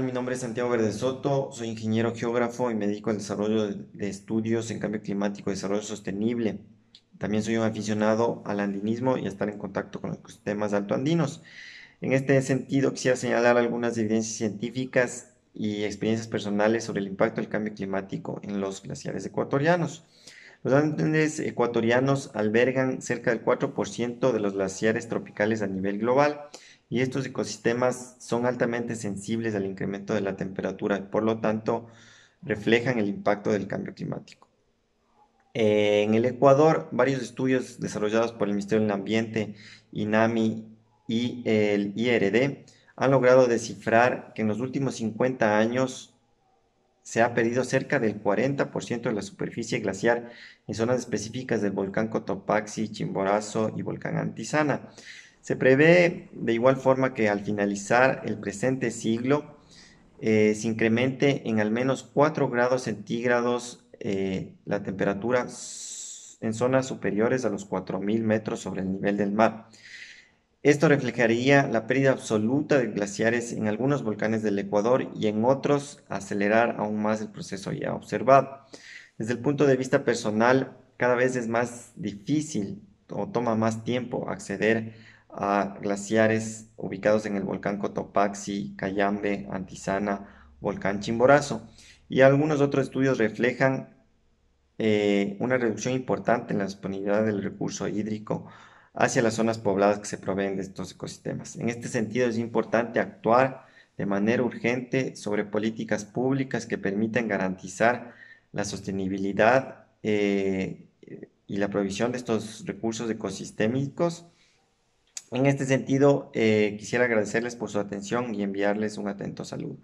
Mi nombre es Santiago Verde Soto, soy ingeniero geógrafo y me dedico al desarrollo de estudios en cambio climático y desarrollo sostenible. También soy un aficionado al andinismo y a estar en contacto con los temas altoandinos. En este sentido, quisiera señalar algunas evidencias científicas y experiencias personales sobre el impacto del cambio climático en los glaciares ecuatorianos. Los Andes ecuatorianos albergan cerca del 4% de los glaciares tropicales a nivel global y estos ecosistemas son altamente sensibles al incremento de la temperatura y por lo tanto reflejan el impacto del cambio climático. en el Ecuador, varios estudios desarrollados por el Ministerio del Ambiente, INAMI y el IRD han logrado descifrar que en los últimos 50 años se ha perdido cerca del 40% de la superficie glaciar en zonas específicas del volcán Cotopaxi, Chimborazo y volcán Antizana. Se prevé de igual forma que al finalizar el presente siglo eh, se incremente en al menos 4 grados centígrados eh, la temperatura en zonas superiores a los 4.000 metros sobre el nivel del mar. Esto reflejaría la pérdida absoluta de glaciares en algunos volcanes del Ecuador y en otros acelerar aún más el proceso ya observado. Desde el punto de vista personal, cada vez es más difícil o toma más tiempo acceder a glaciares ubicados en el volcán Cotopaxi, Cayambe, Antizana, volcán Chimborazo. Y algunos otros estudios reflejan eh, una reducción importante en la disponibilidad del recurso hídrico hacia las zonas pobladas que se proveen de estos ecosistemas. En este sentido es importante actuar de manera urgente sobre políticas públicas que permitan garantizar la sostenibilidad eh, y la provisión de estos recursos ecosistémicos en este sentido, eh, quisiera agradecerles por su atención y enviarles un atento saludo.